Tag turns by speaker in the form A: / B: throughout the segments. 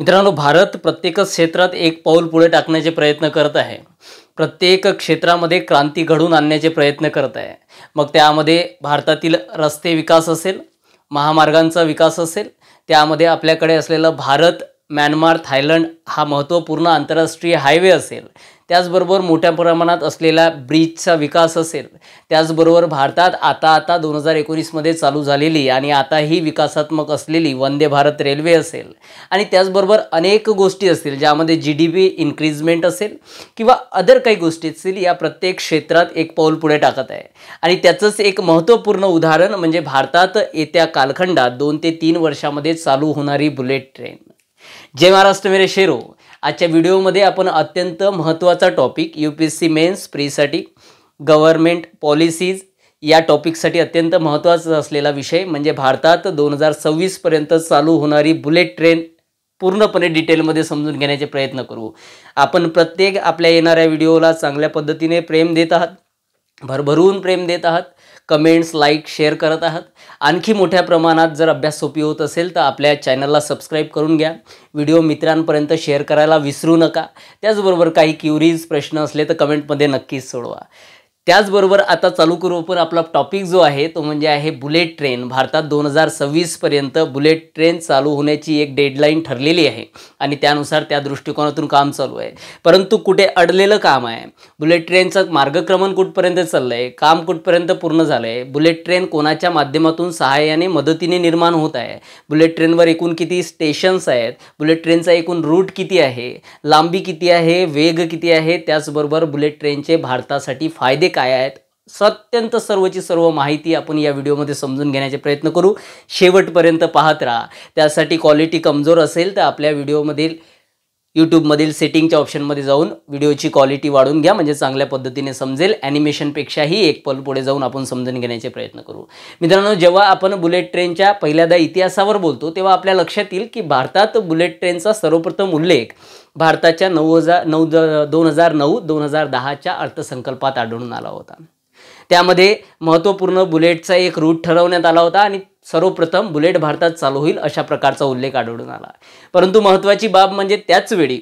A: मित्रांनो भारत प्रत्येक क्षेत्रात एक पाऊल पुढे टाकण्याचे प्रयत्न करत आहे. प्रत्येक क्षेत्रामध्ये क्रांती घडवून आणण्याचे प्रयत्न करत आहे. मग त्यामध्ये भारतातील रस्ते विकास असेल महामार्गांचा विकास असेल त्यामध्ये आपल्याकडे असलेलं भारत म्यानमार थायलंड हा महत्त्वपूर्ण आंतरराष्ट्रीय हायवे असेल. त्याचबरोबर मोठ्या प्रमाणात असलेला ब्रिजचा विकास असेल. त्याचबरोबर भारतात आता आता दोन हजार एकोणीसमध्ये चालू झालेली आणि आताही विकासात्मक असलेली वंदे भारत रेल्वे असेल. आणि त्याचबरोबर अनेक गोष्टी असतील ज्यामध्ये जी डी पी इन्क्रीजमेंट असेल किंवा अदर काही गोष्टी असतील या प्रत्येक क्षेत्रात एक पाऊल पुढे टाकत आहे. आणि त्याचंच एक महत्त्वपूर्ण उदाहरण म्हणजे भारतात येत्या कालखंडात दोन ते तीन वर्षामध्ये चालू होणारी बुलेट ट्रेन. जय महाराष्ट्र मेरे शेरो. आजच्या व्हिडिओमध्ये आपण अत्यंत महत्त्वाचा topic U P S C mains प्रीसाठी government policies या टॉपिकसाठी अत्यंत महत्त्वाचा असलेला विषय म्हणजे भारतात दोन हजार सव्वीसपर्यंत चालू होणारी बुलेट ट्रेन पूर्णपणे डिटेलमध्ये समजून घेण्याचे प्रयत्न करू. आपण प्रत्येक आपल्या येणाऱ्या व्हिडिओला चांगल्या पद्धतीने प्रेम देत आहात भरभरून प्रेम देत आहात कमेंट्स लाईक शेअर करत आहात. आणखी मोठ्या प्रमाणात जर अभ्यास सोपी होत असेल तर आपल्या चॅनलला सबस्क्राईब करून घ्या. व्हिडिओ मित्रांपर्यंत शेअर करायला विसरू नका. त्याचबरोबर काही क्युरीज प्रश्न असले तर कमेंटमध्ये नक्कीच सोडवा. त्याचबरोबर आता चालू करू आपण आपला टॉपिक जो आहे तो म्हणजे आहे बुलेट ट्रेन भारतात दोन हजार सव्वीसपर्यंत बुलेट ट्रेन चालू होण्याची एक डेडलाईन ठरलेली आहे आणि त्यानुसार त्या दृष्टिकोनातून काम चालू आहे. परंतु कुठे अडलेलं काम आहे? बुलेट ट्रेनचं मार्गक्रमण कुठपर्यंत चाललं आहे काम कुठपर्यंत पूर्ण झालं आहे बुलेट ट्रेन कोणाच्या माध्यमातून सहाय्याने मदतीने निर्माण होत आहे? बुलेट ट्रेनवर एकूण किती स्टेशन्स आहेत? बुलेट ट्रेनचा एकूण रूट किती आहे? लांबी किती आहे? वेग किती आहे? त्याचबरोबर बुलेट ट्रेनचे भारतासाठी फायदे काय आहेत? सत्यंत सर्वची सर्व माहिती आपण या व्हिडिओमध्ये समजून घेण्याचे प्रयत्न करू. शेवटपर्यंत पाहत राहा. त्यासाठी क्वालिटी कमजोर असेल तर आपल्या व्हिडिओमधील यूट्यूबमधील सेटिंगच्या ऑप्शनमध्ये जाऊन व्हिडिओची क्वालिटी वाढून घ्या. म्हणजे चांगल्या पद्धतीने समजेल. ॲनिमेशनपेक्षाही एक पल पुढे जाऊन आपण समजून घेण्याचे प्रयत्न करू. मित्रांनो जेव्हा आपण बुलेट ट्रेनच्या पहिल्यांदा इतिहासावर बोलतो तेव्हा आपल्या लक्षात येईल की भारतात बुलेट ट्रेनचा सर्वप्रथम उल्लेख भारताच्या नऊ हजार नऊ दोन हजार नऊ दोन हजार दहाच्या अर्थसंकल्पात आढळून आला होता. त्यामध्ये महत्त्वपूर्ण बुलेटचा एक रूट ठरवण्यात आला होता आणि सर्वप्रथम बुलेट भारतात चालू होईल अशा प्रकारचा उल्लेख आढळून आला. परंतु महत्त्वाची बाब म्हणजे त्याच वेळी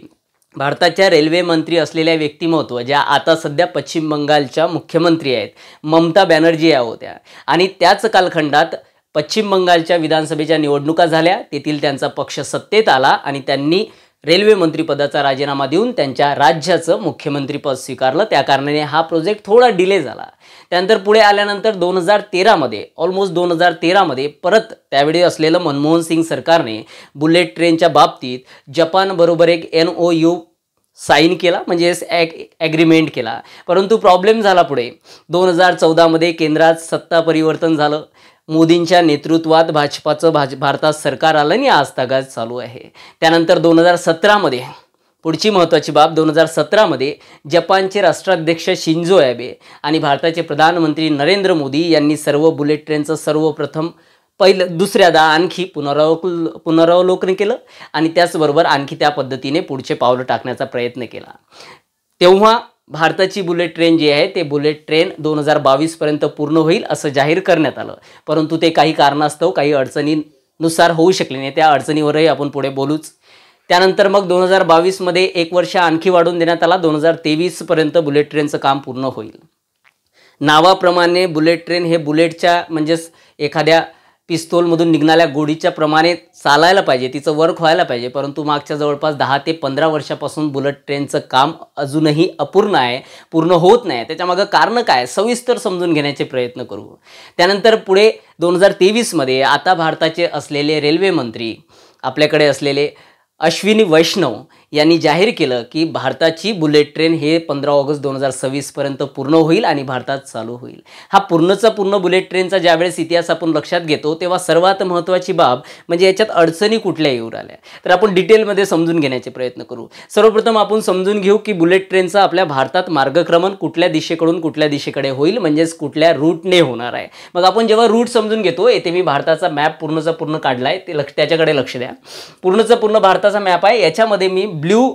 A: भारताच्या रेल्वे मंत्री असलेल्या व्यक्तिमत्व ज्या आता सध्या पश्चिम बंगालच्या मुख्यमंत्री आहेत ममता बॅनर्जी या होत्या. आणि त्याच कालखंडात पश्चिम बंगालच्या विधानसभेच्या निवडणुका झाल्या तेथील त्यांचा पक्ष सत्तेत आला आणि त्यांनी रेल्वे मंत्रीपदाचा राजीनामा देऊन त्यांच्या राज्याचं मुख्यमंत्रीपद स्वीकारलं. त्या कारणाने हा प्रोजेक्ट थोडा डिले झाला. त्यानंतर पुढे आल्यानंतर दोन हजार तेरामध्ये ऑलमोस्ट दोन हजार तेरामध्ये परत त्यावेळी असलेलं मनमोहन सिंग सरकारने बुलेट ट्रेनच्या बाबतीत जपानबरोबर एक एन ओ यू साईन केला म्हणजेच ॲग ॲग्रीमेंट केला. परंतु प्रॉब्लेम झाला पुढे. दोन हजार चौदामध्ये केंद्रात सत्ता परिवर्तन झालं. मोदींच्या नेतृत्वात भाजपाचं भाज भारतात सरकार आलं आणि आज तागात चालू आहे. त्यानंतर दोन हजार सतरामध्ये पुढची महत्त्वाची बाब दोन हजार सतरामध्ये जपानचे राष्ट्राध्यक्ष शिंजो ॲबे आणि भारताचे प्रधानमंत्री नरेंद्र मोदी यांनी सर्व बुलेट ट्रेनचं सर्वप्रथम पहिलं दुसऱ्यादा आणखी पुनरावकुल पुनरावलोकन केलं आणि त्याचबरोबर आणखी त्या पद्धतीने पुढचे पावलं टाकण्याचा प्रयत्न केला. तेव्हा भारताची बुलेट ट्रेन जी आहे ते बुलेट ट्रेन दोन हजार बावीसपर्यंत पूर्ण होईल असं जाहीर करण्यात आलं. परंतु ते काही कारणास्तव काही अडचणीनुसार होऊ शकले नाही. त्या अडचणीवरही आपण पुढे बोलूच. त्यानंतर मग दोन हजार बावीसमध्ये एक वर्ष आणखी वाढवून देण्यात आला. दोन हजार तेवीसपर्यंत बुलेट ट्रेनचं काम पूर्ण होईल. नावाप्रमाणे बुलेट ट्रेन हे बुलेटच्या म्हणजेच एखाद्या पिस्तोलमधून निघणाऱ्या गोडीच्या प्रमाणे चालायला पाहिजे तिचं वर्क व्हायला पाहिजे. परंतु मागच्या जवळपास दहा ते पंधरा वर्षापासून बुलेट ट्रेनचं काम अजूनही अपूर्ण आहे पूर्ण होत नाही. त्याच्यामागं कारणं काय? सविस्तर समजून घेण्याचे प्रयत्न करू. त्यानंतर पुढे दोन हजार तेवीसमध्ये आता भारताचे असलेले रेल्वे मंत्री आपल्याकडे असलेले अश्विनी वैष्णव यांनी जाहीर केलं की भारताची बुलेट ट्रेन हे पंधरा ऑगस्ट दोन हजार सव्वीसपर्यंत पूर्ण होईल आणि भारतात चालू होईल. हा पूर्णचा पूर्ण बुलेट ट्रेनचा ज्यावेळेस इतिहास आपण लक्षात घेतो तेव्हा सर्वात महत्त्वाची बाब म्हणजे याच्यात अडचणी कुठल्या येऊ राहिल्या. तर आपण डिटेलमध्ये समजून घेण्याचे प्रयत्न करू. सर्वप्रथम आपण समजून घेऊ की बुलेट ट्रेनचा आपल्या भारतात मार्गक्रमण कुठल्या दिशेकडून कुठल्या दिशेकडे होईल म्हणजेच कुठल्या रूटने होणार आहे. मग आपण जेव्हा रूट समजून घेतो येथे मी भारताचा मॅप पूर्णचा पूर्ण काढला आहे ते लक्ष त्याच्याकडे लक्ष द्या. पूर्णचा पूर्ण भारताचा मॅप आहे याच्यामध्ये मी ब्ल्यू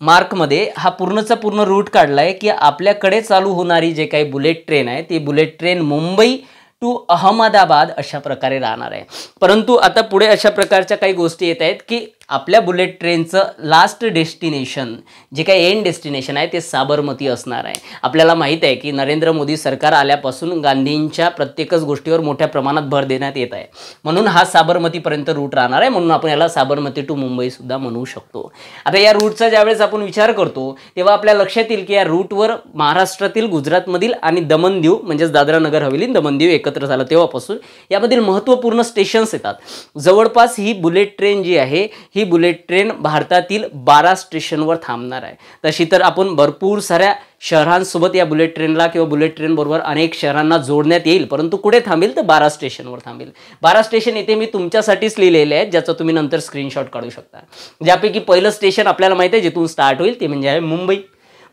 A: मार्कमध्ये हा पूर्णचा पूर्ण रूट काढला आहे की आपल्याकडे चालू होणारी जे काही बुलेट ट्रेन आहे ती bullet train Mumbai to Ahmedabad अशा प्रकारे राहणार आहे. परंतु आता पुढे अशा प्रकारच्या काही गोष्टी येत आहेत की आपल्या बुलेट ट्रेनचं लास्ट डेस्टिनेशन जे काही एंड डेस्टिनेशन आहे ते साबरमती असणार आहे. आपल्याला माहीत आहे की नरेंद्र मोदी सरकार आल्यापासून गांधींच्या प्रत्येकच गोष्टीवर मोठ्या प्रमाणात भर देण्यात येत आहे. म्हणून हा साबरमतीपर्यंत रूट राहणार आहे. म्हणून आपण याला साबरमती टू मुंबईसुद्धा म्हणू शकतो. आता या रूटचा ज्यावेळेस आपण विचार करतो तेव्हा आपल्या लक्षात येईल की या रूटवर महाराष्ट्रातील गुजरातमधील आणि दमन दीव म्हणजेच दादरा नगर हवेली दमन दीव एकत्र झालं तेव्हापासून यामधील महत्त्वपूर्ण स्टेशन्स येतात. जवळपास ही बुलेट ट्रेन जी आहे ही बुलेट ट्रेन भारतातील बारा स्टेशनवर थांबणार आहे. तशी तर आपण भरपूर साऱ्या शहरांसोबत या बुलेट ट्रेनला किंवा बुलेट ट्रेनबरोबर अनेक शहरांना जोडण्यात येईल परंतु कुठे थांबेल तर बारा स्टेशनवर थांबेल. बारा स्टेशन येथे मी तुमच्यासाठीच लिहिलेले आहेत ज्याचा तुम्ही नंतर स्क्रीनशॉट काढू शकता. ज्यापैकी पहिलं स्टेशन आपल्याला माहिती आहे जिथून स्टार्ट होईल ते म्हणजे आहे मुंबई.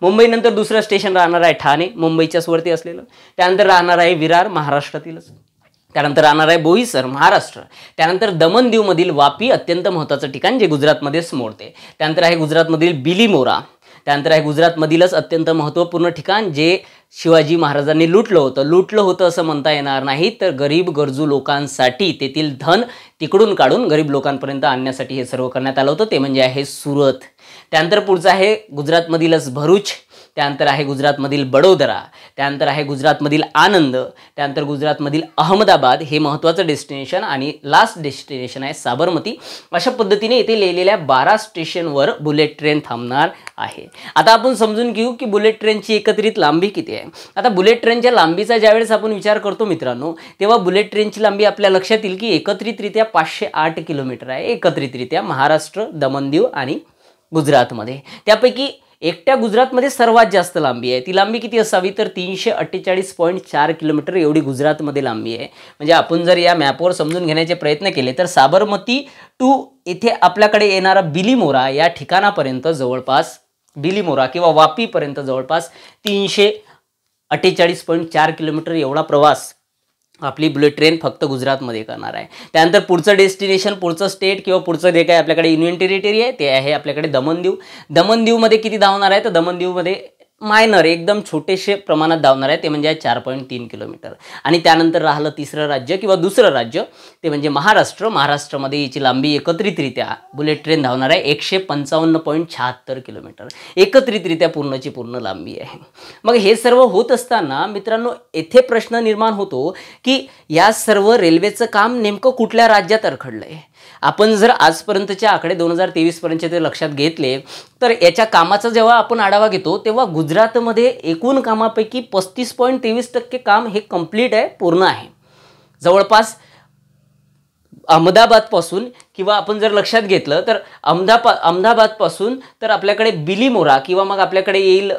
A: मुंबईनंतर दुसरं स्टेशन राहणार आहे ठाणे मुंबईच्याच वरती असलेलं. त्यानंतर राहणार आहे विरार महाराष्ट्रातीलच. त्यानंतर राहणार आहे बोईसर महाराष्ट्र. त्यानंतर दमन दीवमधील वापी अत्यंत महत्त्वाचं ठिकाण जे गुजरातमध्येच मोडते त्यानंतर आहे गुजरातमधील बिलीमोरा त्यानंतर आहे गुजरातमधीलच अत्यंत महत्त्वपूर्ण ठिकाण जे शिवाजी महाराजांनी लुटलं होतं. लुटलं होतं असं म्हणता येणार नाही तर गरीब गरजू लोकांसाठी तेथील धन तिकडून काढून गरीब लोकांपर्यंत आणण्यासाठी हे सर्व करण्यात आलं होतं. ते म्हणजे आहे सुरत. त्यानंतर पुढचं आहे गुजरातमधीलच भरूच. त्यानंतर आहे गुजरातमधील बडोदरा त्यानंतर आहे गुजरातमधील आनंद त्यानंतर गुजरातमधील अहमदाबाद हे महत्त्वाचं डेस्टिनेशन आणि लास्ट डेस्टिनेशन आहे साबरमती. अशा पद्धतीने येथे लिहिलेल्या बारा स्टेशनवर बुलेट ट्रेन थांबणार आहे. आता आपण समजून घेऊ की बुलेट ट्रेनची एकत्रित लांबी किती आहे. आता बुलेट ट्रेनच्या लांबीचा ज्यावेळेस आपण विचार करतो मित्रांनो तेव्हा बुलेट ट्रेनची लांबी आपल्या लक्षात येईल की एकत्रितरित्या पाचशे आठ किलोमीटर आहे. एकत्रितरित्या महाराष्ट्र दमनदीव आणि गुजरातमध्ये. त्यापैकी एकट्या गुजरातमध्ये सर्वात जास्त लांबी आहे. ती लांबी किती असावी? तर तीनशे अठ्ठेचाळीस पॉईंट चार किलोमीटर एवढी गुजरातमध्ये लांबी आहे. म्हणजे आपण जर या मॅपवर समजून घेण्याचे प्रयत्न केले तर साबरमती टू इथे आपल्याकडे येणारा बिलीमोरा या ठिकाणापर्यंत जवळपास बिलीमोरा किंवा वापीपर्यंत जवळपास तीनशे अठ्ठेचाळीस पॉईंट चार किलोमीटर एवढा प्रवास आपली बुलेट ट्रेन फक्त गुजरातमध्ये करणार आहे. त्यानंतर पुढचं डेस्टिनेशन पुढचं स्टेट किंवा पुढचं जे काही आपल्याकडे युनियन टेरिटरी आहे ते आहे आपल्याकडे दमनदीव दमनदीवमध्ये किती धावणार आहे? तर दमनदीवमध्ये मायनर एकदम छोटेसे प्रमाणात धावणार आहे ते म्हणजे आहे चार पॉईंट तीन किलोमीटर आणि त्यानंतर राहिलं तिसरं राज्य किंवा दुसरं राज्य ते म्हणजे महाराष्ट्र. महाराष्ट्रामध्ये याची लांबी एकत्रितरित्या बुलेट ट्रेन धावणार आहे एकशे पंचावन्न पॉईंट शहात्तर किलोमीटर एकत्रितरित्या पूर्णची पूर्ण लांबी आहे. मग हे सर्व होत असताना मित्रांनो येथे प्रश्न निर्माण होतो की या सर्व रेल्वेचं काम नेमकं कुठल्या राज्यात अडखडलं आहे आपण जर आजपर्यंतचे आकडे दोन हजार तेवीसपर्यंतचे ते लक्षात घेतले तर याच्या कामाचा जेव्हा आपण आढावा घेतो तेव्हा गुजरातमध्ये एकूण कामापैकी पस्तीस पॉईंट तेवीस टक्के काम हे कंप्लीट आहे पूर्ण आहे. जवळपास अहमदाबादपासून किंवा आपण जर लक्षात घेतलं तर अहमदाबा अहमदाबादपासून तर आपल्याकडे बिलीमोरा किंवा मग आपल्याकडे येईल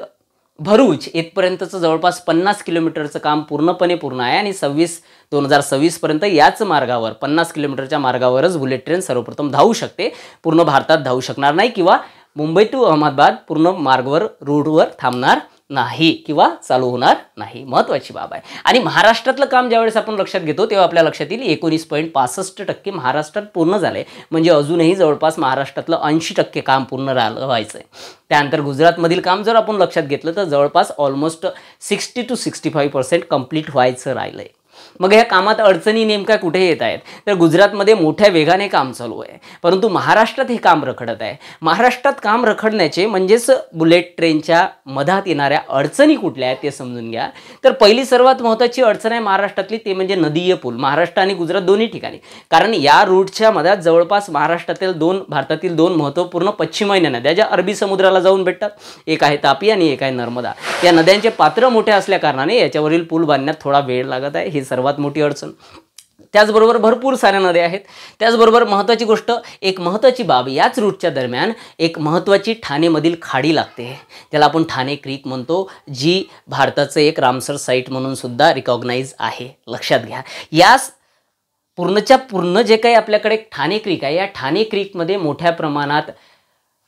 A: भरूच. येथपर्यंतचं जवळपास पन्नास किलोमीटरचं काम पूर्णपणे पूर्ण आहे आणि सव्वीस दोन हजार सव्वीसपर्यंत याच मार्गावर पन्नास किलोमीटरच्या मार्गावरच बुलेट ट्रेन सर्वप्रथम धावू शकते. पूर्ण भारतात धावू शकणार नाही किंवा मुंबई टू अहमदाबाद पूर्ण मार्गवर रूटवर थांबणार नाही किंवा चालू होणार नाही. महत्त्वाची बाब आहे. आणि महाराष्ट्रातलं काम ज्यावेळेस आपण लक्षात घेतो तेव्हा आपल्या लक्षात येईल एकोणीस पॉईंट पासष्ट टक्के महाराष्ट्रात पूर्ण झालं आहे म्हणजे अजूनही जवळपास महाराष्ट्रातलं ऐंशी टक्के काम पूर्ण राहिलं व्हायचं आहे त्यानंतर गुजरातमधील काम जर आपण लक्षात घेतलं तर जवळपास almost sixty to sixty five percent complete व्हायचं राहिलं आहे मग ह्या कामात अडचणी नेमक्या कुठे येत आहेत? तर गुजरातमध्ये मोठ्या वेगाने काम चालू आहे. परंतु महाराष्ट्रात हे काम रखडत आहे. महाराष्ट्रात काम रखडण्याचे म्हणजेच बुलेट ट्रेनच्या मधात येणाऱ्या अडचणी कुठल्या आहेत ते समजून घ्या. तर पहिली सर्वात महत्त्वाची अडचण आहे महाराष्ट्रातली ते म्हणजे नदीय पूल. महाराष्ट्र आणि गुजरात दोन्ही ठिकाणी. कारण या रूटच्या मधात जवळपास महाराष्ट्रातील दोन भारतातील दोन महत्त्वपूर्ण पश्चिमायन नद्या ज्या अरबी समुद्राला जाऊन भेटतात. एक आहे तापी आणि एक आहे नर्मदा. या नद्यांचे पात्र मोठे असल्या कारणाने याच्यावरील पूल बांधण्यात थोडा वेळ लागत आहे. हे सर्व सर्वात मोठी अडचण. त्याचबरोबर भरपूर साऱ्या नद्या आहेत. त्याचबरोबर महत्त्वाची गोष्ट एक महत्त्वाची बाब याच रूटच्या दरम्यान एक महत्त्वाची ठाणेमधील खाडी लागते. त्याला आपण ठाणे क्रीक म्हणतो जी भारताचं एक रामसर साईट म्हणून सुद्धा रिकॉग्नाईज आहे. लक्षात घ्या. यास पूर्णच्या पूर्ण जे काही आपल्याकडे ठाणे क्रीक आहे या ठाणे क्रीकमध्ये मोठ्या प्रमाणात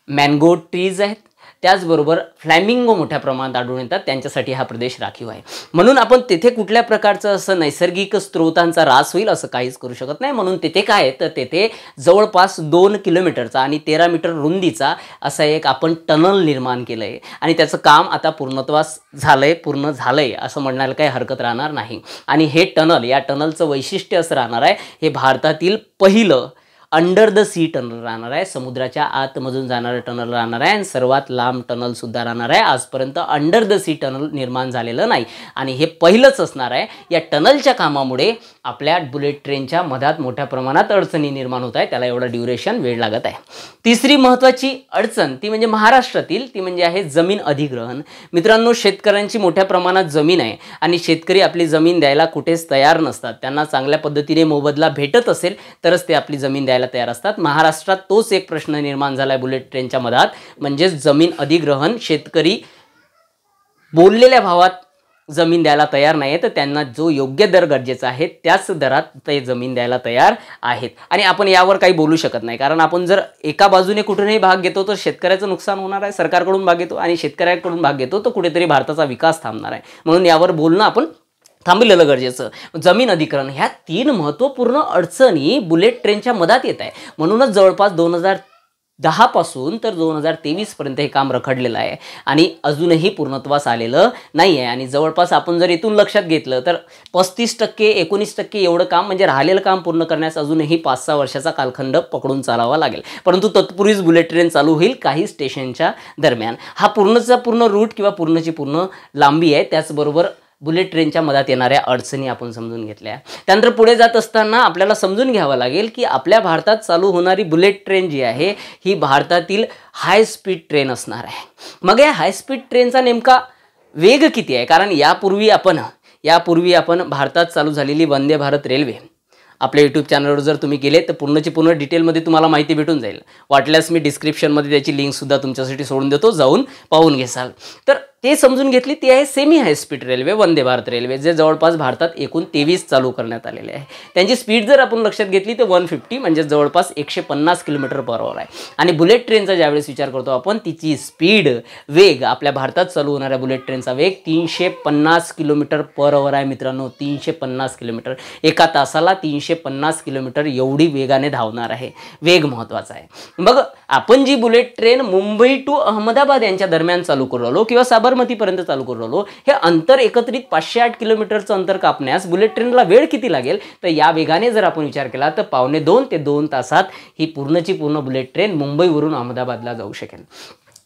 A: मॅनगो ट्रीज आहेत. त्याचबरोबर फ्लॅमिंगो मोठ्या प्रमाणात आढळून येतात. त्यांच्यासाठी हा प्रदेश राखीव आहे. म्हणून आपण तेथे कुठल्या प्रकारचं असं नैसर्गिक स्रोतांचा रास होईल असं काहीच करू शकत नाही. म्हणून तेथे काय आहे? तर तेथे जवळपास दोन किलोमीटरचा आणि तेरा मीटर रुंदीचा असा एक आपण टनल निर्माण केलं आहे आणि त्याचं काम आता पूर्णत्वास झालं आहे पूर्ण झालं आहे असं म्हणण्याला काही हरकत राहणार नाही. आणि हे टनल या टनलचं वैशिष्ट्य असं राहणार आहे हे भारतातील पहिलं अंडर द सी टनल राहणार आहे समुद्राच्या आतमधून जाणारं टनल राहणार आहे आणि सर्वात लांब टनल सुद्धा राहणार आहे. आजपर्यंत अंडर द सी टनल निर्माण झालेलं नाही. आणि हे पहिलंच असणार आहे. या टनलच्या कामामुळे आपल्या बुलेट ट्रेनच्या मधात मोठ्या प्रमाणात अडचणी निर्माण होत आहे त्याला एवढं ड्युरेशन वेळ लागत आहे. तिसरी महत्त्वाची अडचण ती म्हणजे महाराष्ट्रातील ती म्हणजे आहे जमीन अधिग्रहण. मित्रांनो शेतकऱ्यांची मोठ्या प्रमाणात जमीन आहे आणि शेतकरी आपली जमीन द्यायला कुठेच तयार नसतात. त्यांना चांगल्या पद्धतीने मोबदला भेटत असेल तरच ते आपली जमीन द्यायला तयार असतात. महाराष्ट्रात तोच एक प्रश्न निर्माण झाला आहे बुलेट ट्रेनच्या मधात. म्हणजेच जमीन अधिग्रहण शेतकरी बोललेल्या भावात जमीन द्यायला तयार नाही तर त्यांना जो योग्य दर गरजेचा आहे त्याच दरात ते जमीन द्यायला तयार आहेत. आणि आपण यावर काही बोलू शकत नाही. कारण आपण जर एका बाजूने कुठूनही भाग घेतो तर शेतकऱ्याचं नुकसान होणार आहे सरकारकडून भाग घेतो आणि शेतकऱ्याकडून भाग घेतो तर कुठेतरी भारताचा विकास थांबणार आहे. म्हणून यावर बोलणं आपण थांबलेलं गरजेचं. जमीन अधिकरण ह्या तीन महत्त्वपूर्ण अडचणी बुलेट ट्रेनच्या मधात येत आहे. म्हणूनच जवळपास दोन हजार दहापासून तर दोन हजार तेवीसपर्यंत हे काम रखडलेलं आहे. आणि अजूनही पूर्णत्वास आलेलं नाही आहे आणि जवळपास आपण जर इथून लक्षात घेतलं तर पस्तीस टक्के एकोणीस टक्के एवढं काम म्हणजे राहिलेलं काम पूर्ण करण्यास अजूनही पाच सहा वर्षाचा कालखंड पकडून चालावा लागेल. परंतु तत्पूर्वीच बुलेट ट्रेन चालू होईल काही स्टेशनच्या दरम्यान. हा पूर्णचा पूर्ण रूट किंवा पूर्णची पूर्ण लांबी आहे. त्याचबरोबर बुलेट ट्रेनच्या मधात येणाऱ्या अडचणी आपण समजून घेतल्या. त्यानंतर पुढे जात असताना आपल्याला समजून घ्यावं लागेल की आपल्या भारतात चालू होणारी बुलेट ट्रेन जी आहे ही भारतातील हाय स्पीड ट्रेन असणार आहे. मग या हाय स्पीड ट्रेनचा नेमका वेग किती आहे? कारण यापूर्वी आपण यापूर्वी आपण भारतात चालू झालेली वंदे भारत रेल्वे आपल्या यूट्यूब चॅनलवर जर तुम्ही गेले तर पूर्णची पूर्ण डिटेलमध्ये तुम्हाला माहिती भेटून जाईल. वाटल्यास मी डिस्क्रिप्शनमध्ये त्याची लिंकसुद्धा तुमच्यासाठी सोडून देतो जाऊन पाहून घेसाल तर ते समजून घेतली ती आहे semi high speed railway Vande Bharat railway जे जवळपास भारतात एकूण तेवीस चालू करण्यात आलेले आहे. त्यांची स्पीड जर आपण लक्षात घेतली तर वन फिफ्टी म्हणजे जवळपास एकशे पन्नास किलोमीटर पर आवर आहे. आणि बुलेट ट्रेनचा ज्यावेळेस विचार करतो आपण तिची स्पीड वेग आपल्या भारतात चालू होणाऱ्या बुलेट ट्रेनचा वेग तीनशे पन्नास किलोमीटर पर आवर आहे मित्रांनो तीनशे पन्नास किलोमीटर एका तासाला तीनशे पन्नास किलोमीटर एवढी वेगाने धावणार आहे. वेग महत्त्वाचा आहे. मग आपण जी bullet train Mumbai to Ahmedabad यांच्या दरम्यान चालू करू आलो किंवा साबरमतीपर्यंत चालू करू राहिलो. हे अंतर एकत्रित पाचशे आठ किलोमीटरचं अंतर कापण्यास बुलेट ट्रेनला वेळ किती लागेल? तर या वेगाने जर आपण विचार केला तर पावणे दोन ते दोन तासात ही पूर्णची पूर्ण बुलेट ट्रेन मुंबईवरून अहमदाबादला जाऊ शकेल.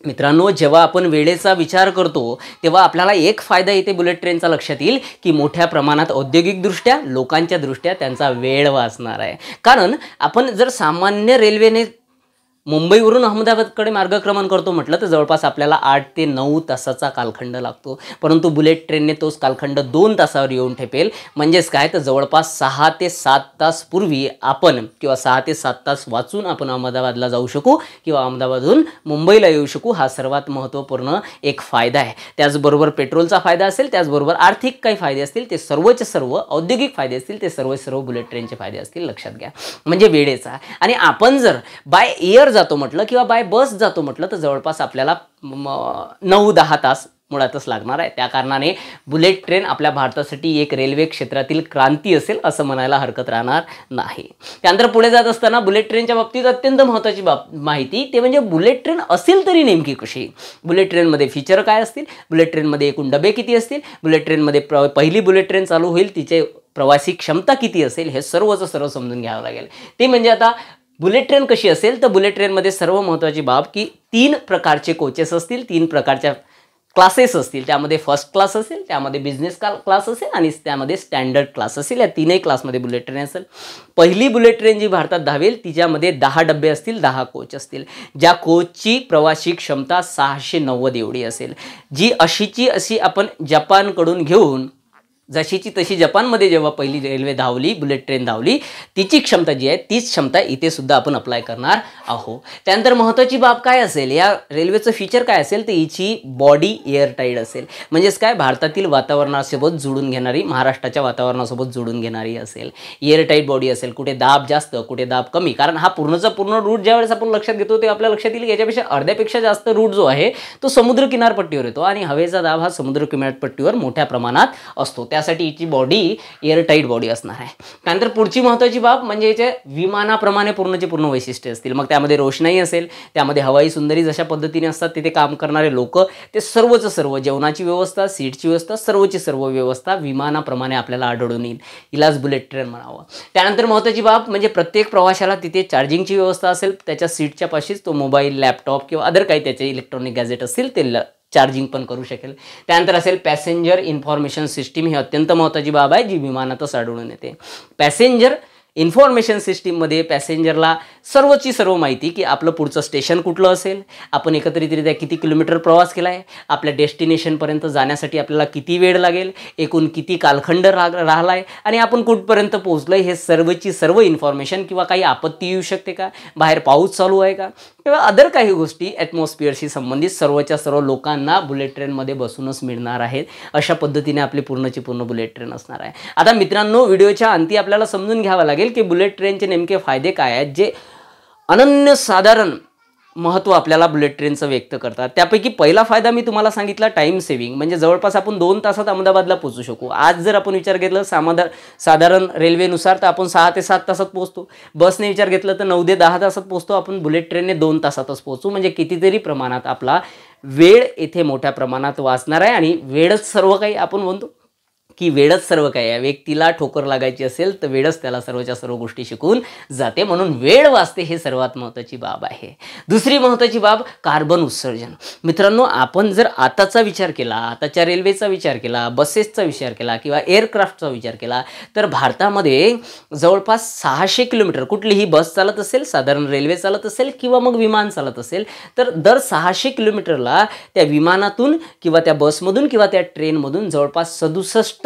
A: मित्रांनो जेव्हा आपण वेळेचा विचार करतो तेव्हा आपल्याला एक फायदा इथे बुलेट ट्रेनचा लक्षात येईल की मोठ्या प्रमाणात औद्योगिकदृष्ट्या लोकांच्या दृष्ट्या त्यांचा वेळ वाचणार आहे. कारण आपण जर सामान्य रेल्वेने मुंबईवरून अहमदाबादकडे मार्गक्रमण करतो म्हटलं तर जवळपास आपल्याला आठ ते नऊ तासाचा कालखंड लागतो. परंतु बुलेट ट्रेनने तोच कालखंड दोन तासावर येऊन ठेपेल. म्हणजेच काय? तर जवळपास सहा ते सात तास पूर्वी आपण किंवा सहा ते सात तास वाचून आपण अहमदाबादला जाऊ शकू किंवा अहमदाबादहून मुंबईला येऊ शकू. हा सर्वात महत्त्वपूर्ण एक फायदा आहे. त्याचबरोबर पेट्रोलचा फायदा असेल त्याचबरोबर आर्थिक काही फायदे असतील ते सर्वचे सर्व औद्योगिक फायदे असतील ते सर्व सर्व बुलेट ट्रेनचे फायदे असतील. लक्षात घ्या. म्हणजे वेळेचा. आणि आपण जर बाय एअर जातो म्हटलं किंवा बाय बस जातो म्हटलं तर जवळपास आपल्याला नऊ दहा तास मुळातच लागणार आहे. त्या कारणाने बुलेट ट्रेन आपल्या भारतासाठी एक रेल्वे क्षेत्रातील क्रांती असेल असं म्हणायला हरकत राहणार नाही. त्यानंतर पुढे जात असताना बुलेट ट्रेनच्या बाबतीत अत्यंत महत्त्वाची बाब माहिती ते म्हणजे बुलेट ट्रेन असेल तरी नेमकी कशी? बुलेट ट्रेनमध्ये फीचर काय असतील? बुलेट ट्रेनमध्ये एकूण डबे किती असतील? बुलेट ट्रेनमध्ये प्र पहिली बुलेट ट्रेन चालू होईल तिचे प्रवासी क्षमता किती असेल? हे सर्वचं सर्व समजून घ्यावं लागेल. ते म्हणजे आता बुलेट ट्रेन कशी असेल तर बुलेट ट्रेनमध्ये सर्व महत्त्वाची बाब की तीन प्रकारचे कोचेस असतील तीन प्रकारच्या क्लासेस असतील. त्यामध्ये फर्स्ट क्लास असेल त्यामध्ये बिझनेस का क्लास असेल आणि त्यामध्ये स्टँडर्ड क्लास असेल. या तीनही क्लासमध्ये बुलेट ट्रेन असेल. पहिली बुलेट ट्रेन जी भारतात धावेल तिच्यामध्ये दहा डबे असतील दहा कोच असतील. ज्या कोचची प्रवासी क्षमता सहाशे नव्वद एवढी असेल. जी अशीची अशी आपण जपानकडून घेऊन जशीची तशी जपानमध्ये जेव्हा पहिली रेल्वे धावली बुलेट ट्रेन धावली तिची क्षमता जी आहे तीच क्षमता इथे सुद्धा आपण अप्लाय करणार आहोत. त्यानंतर महत्त्वाची बाब काय असेल? या रेल्वेचं फीचर काय असेल? तर हिची बॉडी एअरटाईड असेल. म्हणजेच काय? भारतातील वातावरणासोबत जुळून घेणारी महाराष्ट्राच्या वातावरणासोबत जुळून घेणारी असेल. एअरटाईट बॉडी असेल. कुठे दाब जास्त कुठे दाब कमी. कारण हा पूर्णचा पूर्ण रूट ज्यावेळेस आपण लक्षात घेतो ते आपल्या लक्षात येईल की याच्यापेक्षा अर्ध्यापेक्षा जास्त रूट जो आहे तो समुद्र किनारपट्टीवर येतो. आणि हवेचा दाब हा समुद्र किनारपट्टीवर मोठ्या प्रमाणात असतो. त्या त्यासाठी हिची बॉडी एअरटाईट बॉडी असणार आहे. त्यानंतर पुढची महत्त्वाची बाब म्हणजे याचे विमानाप्रमाणे पूर्णचे पूर्ण वैशिष्ट्य असतील मग त्यामध्ये रोषणाई असेल त्यामध्ये हवाई सुंदरी जशा पद्धतीने असतात तिथे काम करणारे लोक ते सर्वच सर्व जेवणाची व्यवस्था सीटची व्यवस्था सर्वची सर्व व्यवस्था विमानाप्रमाणे आपल्याला आढळून येईल. इलाज बुलेट ट्रेन म्हणावं. त्यानंतर महत्त्वाची बाब म्हणजे प्रत्येक प्रवाशाला तिथे चार्जिंगची व्यवस्था असेल त्याच्या सीटच्या पाशीच तो मोबाईल लॅपटॉप किंवा अदर काही त्याचे इलेक्ट्रॉनिक गॅजेट असतील ते चार्जिंग पण करू शकेल. त्यानंतर असेल पॅसेंजर इन्फॉर्मेशन सिस्टीम ही अत्यंत महत्त्वाची बाब आहे जी विमानातच आढळून येते. पॅसेंजर इन्फॉर्मेशन सिस्टीममध्ये पॅसेंजरला सर्वची सर्व माहिती की आपलं पुढचं स्टेशन कुठलं असेल? आपण एकत्रितरित्या किती किलोमीटर प्रवास केला आहे आपल्या डेस्टिनेशनपर्यंत जाण्यासाठी आपल्याला किती वेळ लागेल? एकूण किती कालखंड राह राहिला आहे आणि आपण कुठपर्यंत पोहोचलो आहे हे सर्वची सर्व इन्फॉर्मेशन किंवा काही आपत्ती येऊ शकते का? बाहेर पाऊस चालू आहे का? किंवा अदर काही गोष्टी ॲटमॉस्फिअरशी संबंधित सर्वच्या सर्व लोकांना बुलेट ट्रेनमध्ये बसूनच मिळणार आहेत. अशा पद्धतीने आपली पूर्णची पूर्ण बुलेट ट्रेन असणार आहे. आता मित्रांनो व्हिडिओच्या अंती आपल्याला समजून घ्यावं लागेल की बुलेट ट्रेनचे नेमके फायदे काय आहेत जे अनन्यसाधारण महत्त्व आपल्याला बुलेट ट्रेनचं व्यक्त करतात. त्यापैकी पहिला फायदा मी तुम्हाला सांगितला टाईम सेव्हिंग म्हणजे जवळपास आपण दोन तासात अहमदाबादला पोहोचू शकू. आज जर आपण विचार घेतला सामाधान साधारण रेल्वेनुसार तर आपण सहा ते सात तासात पोहोचतो. बसने विचार घेतला तर नऊ ते दहा तासात पोहोचतो. आपण बुलेट ट्रेनने दोन तासातच पोहोचू. म्हणजे कितीतरी प्रमाणात आपला वेळ येथे मोठ्या प्रमाणात वाचणार आहे आणि वेळच सर्व काही आपण म्हणतो. की वेळच सर्व काय आहे. व्यक्तीला ठोकर लागायची असेल तर वेळच त्याला सर्वच्या सर्व गोष्टी शिकून जाते. म्हणून वेळ वाचते हे सर्वात महत्त्वाची बाब आहे. दुसरी महत्त्वाची बाब कार्बन उत्सर्जन. मित्रांनो आपण जर आताचा विचार केला आताच्या रेल्वेचा विचार केला बसेसचा विचार केला किंवा एअरक्राफ्टचा विचार केला तर भारतामध्ये जवळपास सहाशे किलोमीटर कुठलीही बस चालत असेल साधारण रेल्वे चालत असेल किंवा मग विमान चालत असेल तर दर सहाशे किलोमीटरला त्या विमानातून किंवा त्या बसमधून किंवा त्या ट्रेनमधून जवळपास सदुसष्ट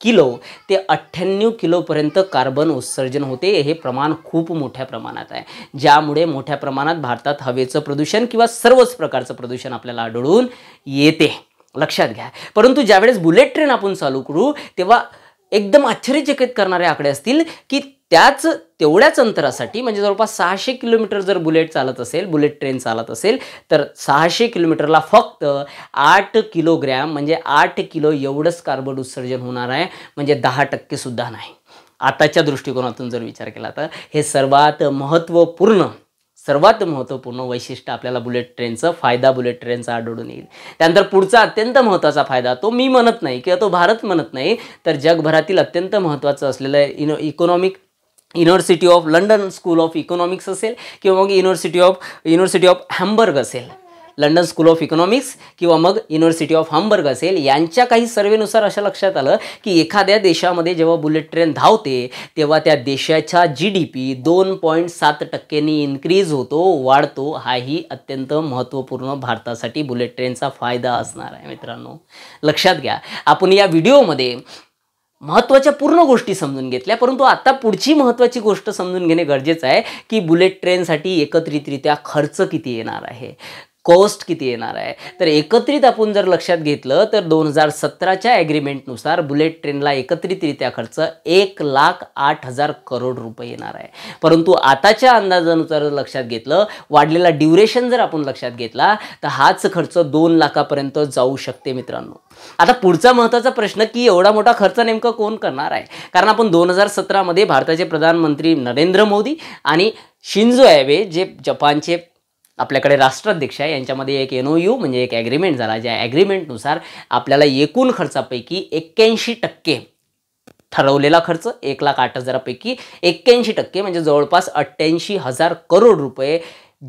A: किलो ते अठ्ठ्याण्णव किलोपर्यंत कार्बन उत्सर्जन होते. हे प्रमाण खूप मोठ्या प्रमाणात आहे. ज्यामुळे मोठ्या प्रमाणात भारतात हवेचं प्रदूषण किंवा सर्वच प्रकारचं प्रदूषण आपल्याला आढळून येते. लक्षात घ्या. परंतु ज्यावेळेस बुलेट ट्रेन आपण चालू करू तेव्हा एकदम आश्चर्यचकित करणारे आकडे असतील की त्याच तेवढ्याच अंतरासाठी म्हणजे जवळपास सहाशे किलोमीटर जर बुलेट चालत असेल बुलेट ट्रेन चालत असेल तर सहाशे किलोमीटरला फक्त आठ किलोग्रॅम म्हणजे आठ किलो एवढंच कार्बन उत्सर्जन होणार आहे म्हणजे दहा टक्केसुद्धा नाही. आताच्या दृष्टिकोनातून जर विचार केला तर हे सर्वात महत्त्वपूर्ण सर्वात महत्त्वपूर्ण वैशिष्ट्य आपल्याला बुलेट ट्रेनचं फायदा बुलेट ट्रेनचा आढळून येईल. त्यानंतर पुढचा अत्यंत महत्त्वाचा फायदा तो मी म्हणत नाही किंवा तो भारत म्हणत नाही तर जगभरातील अत्यंत महत्त्वाचं असलेलं Eno economic university of London school of economics असेल किंवा मग university of university of Hamburg असेल. लंडन स्कूल ऑफ इकॉनॉमिक्स किंवा मग युनिव्हर्सिटी ऑफ हामबर्ग असेल. यांच्या काही सर्वेनुसार असं लक्षात आलं की एखाद्या देशामध्ये जेव्हा बुलेट ट्रेन धावते तेव्हा त्या देशाचा जी डी पी दोन पॉईंट सात टक्क्यांनी इन्क्रीज होतो वाढतो. हाही अत्यंत महत्त्वपूर्ण भारतासाठी बुलेट ट्रेनचा फायदा असणार आहे मित्रांनो. लक्षात घ्या. आपण या व्हिडिओमध्ये महत्त्वाच्या पूर्ण गोष्टी समजून घेतल्या. परंतु आता पुढची महत्त्वाची गोष्ट समजून घेणे गरजेचं आहे की बुलेट ट्रेनसाठी एकत्रितरित्या खर्च किती येणार आहे? कॉस्ट किती येणार आहे? तर एकत्रित आपण जर लक्षात घेतलं तर दोन हजार सतराच्या ॲग्रीमेंटनुसार बुलेट ट्रेनला एकत्रितरित्या खर्च एक लाख आठ हजार करोड रुपये येणार आहे. परंतु आताच्या अंदाजानुसार जर लक्षात घेतलं वाढलेला ड्युरेशन जर आपण लक्षात घेतला तर हाच खर्च दोन लाखापर्यंत जाऊ शकते मित्रांनो. आता पुढचा महत्त्वाचा प्रश्न की एवढा मोठा खर्च नेमकं कोण करणार आहे? कारण आपण दोन हजार सतरामध्ये भारताचे प्रधानमंत्री नरेंद्र मोदी आणि शिंजो ॲबे जे जपानचे आपल्याकडे राष्ट्राध्यक्ष आहे यांच्यामध्ये एक एन ओ यू म्हणजे एक ॲग्रीमेंट झाला ज्या ॲग्रीमेंटनुसार आपल्याला एकूण खर्चापैकी एक्क्याऐंशी टक्के ठरवलेला खर्च एक लाख आठ हजारापैकी एक्क्याऐंशी टक्के म्हणजे जवळपास अठ्ठ्याऐंशी हजार करोड रुपये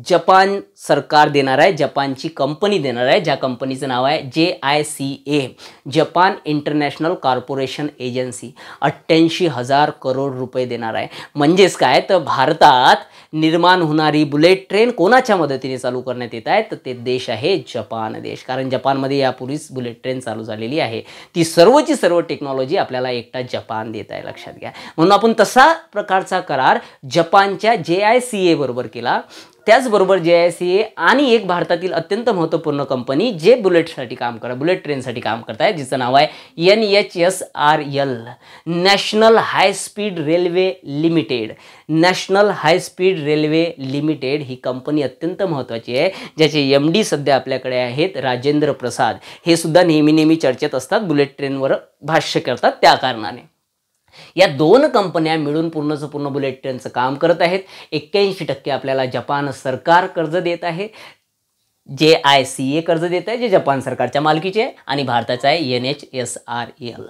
A: जपान सरकार देणार आहे जपानची कंपनी देणार आहे ज्या कंपनीचं नाव आहे J I C A Japan international corporation agency अठ्ठ्याऐंशी हजार करोड रुपये देणार आहे. म्हणजेच काय? तर भारतात निर्माण होणारी बुलेट ट्रेन कोणाच्या मदतीने चालू करण्यात येत आहे? तर ते देश आहे जपान देश. कारण जपानमध्ये यापूर्वीच बुलेट ट्रेन चालू झालेली आहे. ती सर्वची सर्व टेक्नॉलॉजी आपल्याला एकटा जपान देत आहे. लक्षात घ्या. म्हणून आपण तसा प्रकारचा करार जपानच्या जे आय सी ए बरोबर केला.
B: त्याचबरोबर जे आय सी ए आणि एक भारतातील अत्यंत महत्त्वपूर्ण कंपनी जे बुलेटसाठी काम करा बुलेट ट्रेनसाठी काम करत आहे जिचं नाव आहे N H S R L. National High Speed Railway Limited. National High Speed Railway Limited ही कंपनी अत्यंत महत्त्वाची आहे ज्याचे एम डी सध्या आपल्याकडे आहेत राजेंद्र प्रसाद. हे सुद्धा नेहमी नेहमी चर्चेत असतात बुलेट ट्रेनवर भाष्य करतात त्या कारणाने. या दोन कंपन्या मिळून पूर्णचं पूर्ण बुलेट ट्रेनचं काम करत आहेत. एक्क्याऐंशी टक्के आपल्याला जपान सरकार कर्ज देत आहे. जे आय सी ए कर्ज देत आहे जे जपान सरकारच्या मालकीचे आहे आणि भारताचं आहे N H S R L.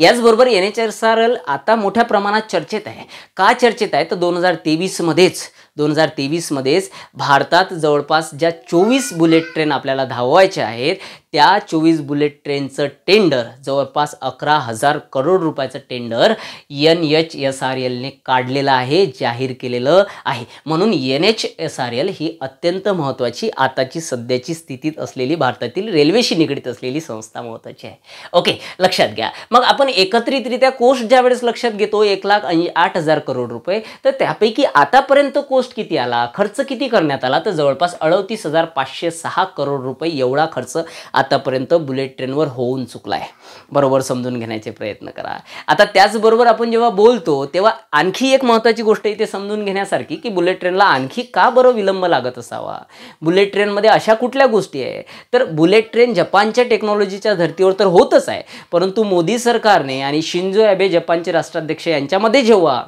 B: याचबरोबर एन एच आर एल आता मोठ्या प्रमाणात चर्चेत आहे. का चर्चेत आहे? तर दोन हजार तेवीसमध्येच दोन हजार तेवीसमध्येच भारतात जवळपास ज्या चोवीस बुलेट ट्रेन आपल्याला धावायच्या आहेत त्या चोवीस बुलेट ट्रेनचं टेंडर जवळपास अकरा हजार करोड रुपयाचं tender N H S R एलने काढलेलं आहे जाहीर केलेलं आहे. म्हणून N H S R L ही अत्यंत महत्त्वाची आताची सध्याची स्थितीत असलेली भारतातील रेल्वेशी निगडीत असलेली संस्था महत्त्वाची आहे. ओके लक्षात घ्या. मग आपण एकत्रितरित्या कोस्ट ज्यावेळेस लक्षात घेतो एक लाख आठ हजार करोड रुपये तर त्यापैकी आतापर्यंत कोस्ट किती आला? खर्च किती करण्यात आला? तर जवळपास अडतीस हजार पाचशे सहा करोड रुपये एवढा खर्च आतापर्यंत बुलेट ट्रेनवर होऊन चुकला आहे बरोबर समजून घेण्याचे प्रयत्न करा. आता त्याचबरोबर आपण जेव्हा बोलतो तेव्हा आणखी एक महत्त्वाची गोष्ट इथे समजून घेण्यासारखी की बुलेट ट्रेनला आणखी का बरं विलंब लागत असावा? बुलेट ट्रेनमध्ये अशा कुठल्या गोष्टी आहे? तर बुलेट ट्रेन जपानच्या टेक्नॉलॉजीच्या धर्तीवर तर होतच आहे परंतु मोदी सरकारने आणि शिंजो ॲबे जपानचे राष्ट्राध्यक्ष यांच्यामध्ये जेव्हा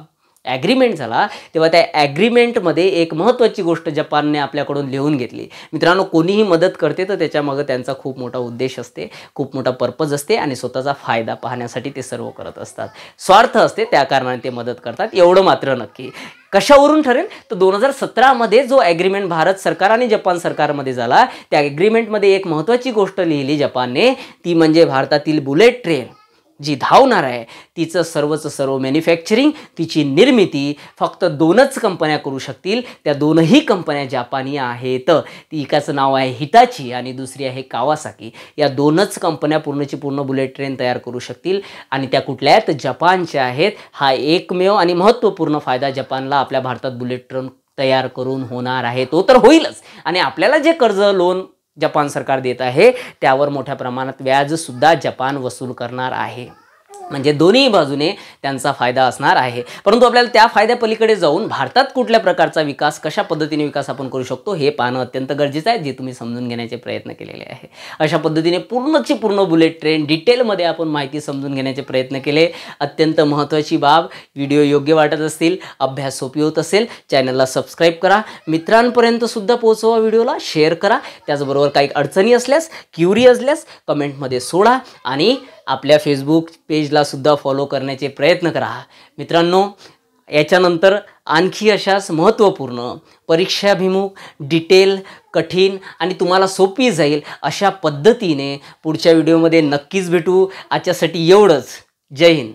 B: ॲग्रीमेंट झाला तेव्हा त्या ॲग्रीमेंटमध्ये एक महत्त्वाची गोष्ट जपानने आपल्याकडून लिहून घेतली. मित्रांनो कोणीही मदत करते तर त्याच्यामागं त्यांचा खूप मोठा उद्देश असते खूप मोठा पर्पज असते आणि स्वतःचा फायदा पाहण्यासाठी ते सर्व करत असतात. स्वार्थ असते त्या कारणाने ते मदत करतात. एवढं मात्र नक्की. कशावरून ठरेल? तर दोन हजार सतरामध्ये जो ॲग्रीमेंट भारत सरकार आणि जपान सरकारमध्ये झाला त्या ॲग्रीमेंटमध्ये एक महत्त्वाची गोष्ट लिहिली जपानने ती म्हणजे भारतातील बुलेट ट्रेन जी धावणार आहे तिचं सर्वचं सर्व मॅन्युफॅक्चरिंग तिची निर्मिती फक्त दोनच कंपन्या करू शकतील. त्या दोनही कंपन्या जापानी आहेत. ती एकाचं नाव आहे हिटाची आणि दुसरी आहे कावासाकी. या दोनच कंपन्या पूर्णची पूर्ण बुलेट ट्रेन तयार करू शकतील. आणि त्या कुठल्या आहेत जपानच्या आहेत. हा एकमेव आणि महत्त्वपूर्ण फायदा जपानला आपल्या भारतात बुलेट ट्रेन तयार करून होणार आहे. तो तर होईलच. आणि आपल्याला जे कर्ज लोन जपान सरकार देत आहे. त्यावर मोठ्या प्रमाणात व्याजसुद्धा जपान वसूल करणार आहे. म्हणजे दोन्ही बाजूने त्यांचा फायदा असणार आहे. परंतु आपल्याला त्या फायद्या पलीकडे जाऊन भारतात कुठल्या प्रकारचा विकास कशा पद्धतीने विकास आपण करू शकतो हे पाहणं अत्यंत गरजेचं आहे जे तुम्ही समजून घेण्याचे प्रयत्न केलेले आहे. अशा पद्धतीने पूर्णची पूर्ण बुलेट ट्रेन डिटेलमध्ये आपण माहिती समजून घेण्याचे प्रयत्न केले. अत्यंत महत्त्वाची बाब व्हिडिओ योग्य वाटत असतील अभ्यास सोपी होत असेल चॅनलला सबस्क्राईब करा. मित्रांपर्यंत सुद्धा पोहोचवा व्हिडिओला शेअर करा. त्याचबरोबर काही अडचणी असल्यास क्युरी असल्यास कमेंटमध्ये सोडा. आणि आपल्या फेसबुक पेजलासुद्धा फॉलो करण्याचे प्रयत्न करा. मित्रांनो याच्यानंतर आणखी अशाच महत्त्वपूर्ण परीक्षाभिमुख डिटेल कठीण आणि तुम्हाला सोपी जाईल अशा पद्धतीने पुढच्या व्हिडिओमध्ये नक्कीच भेटू. आजच्यासाठी एवढंच. जय हिंद.